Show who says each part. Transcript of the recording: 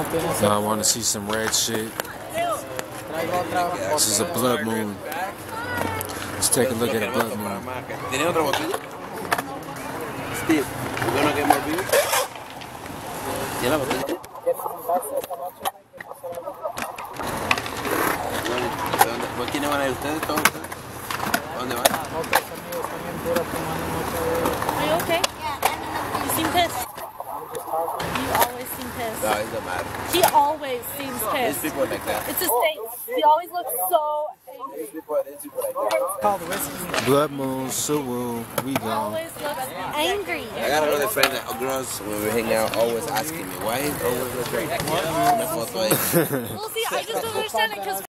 Speaker 1: Now I want to see some red shit. This is a blood moon. Let's take a look at a blood moon.
Speaker 2: ¿Tiene otra botella? Steve, ¿you gonna get more beer? ¿Tiene la botella? ¿Por quiénes van a ir ustedes? ¿Todos ustedes? ¿Dónde van?
Speaker 3: Are you okay? You seem pissed. You always seem pissed.
Speaker 2: No, it doesn't matter.
Speaker 3: He always seems pissed.
Speaker 2: These
Speaker 3: pissed.
Speaker 2: people like that.
Speaker 3: It's his face. He always looks so angry.
Speaker 2: These people, these people like that.
Speaker 1: Blood moon, Suwoo, we gone.
Speaker 3: Always looks angry.
Speaker 2: I got another friend that girls when we hang out always asking me why is always look great. Una.
Speaker 3: Well, see, I just don't understand it because